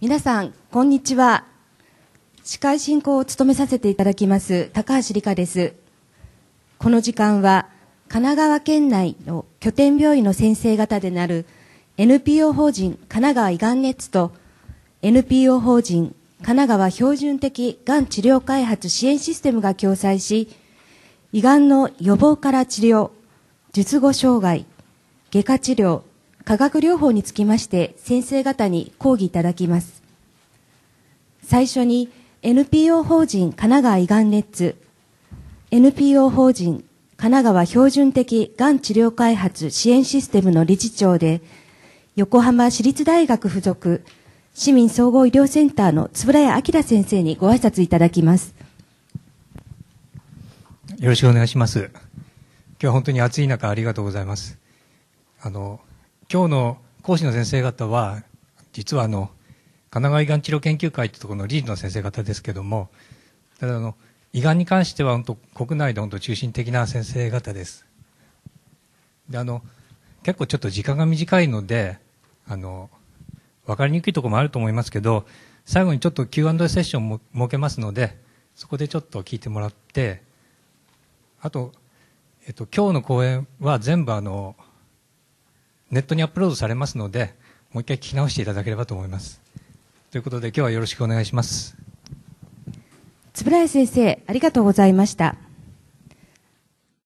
皆さん、こんにちは。司会進行を務めさせていただきます、高橋理香です。この時間は、神奈川県内の拠点病院の先生方でなる NPO 法人神奈川胃がんネッツと NPO 法人神奈川標準的がん治療開発支援システムが共催し、胃がんの予防から治療、術後障害、外科治療、化学療法につきまして先生方に講義いただきます。最初に NPO 法人神奈川胃がんネッツ、NPO 法人神奈川標準的がん治療開発支援システムの理事長で、横浜市立大学附属市民総合医療センターの円谷明先生にご挨拶いただきます。よろしくお願いします。今日は本当に暑い中ありがとうございます。あの、今日の講師の先生方は、実はあの、神奈川胃がん治療研究会というところの理事の先生方ですけども、ただあの、胃がんに関しては本当国内で本当中心的な先生方です。で、あの、結構ちょっと時間が短いので、あの、わかりにくいところもあると思いますけど、最後にちょっと Q&A セッションも設けますので、そこでちょっと聞いてもらって、あと、えっと、今日の講演は全部あの、ネットにアップロードされますので、もう一回聞き直していただければと思います。ということで今日はよろしくお願いします。円谷先生、ありがとうございました。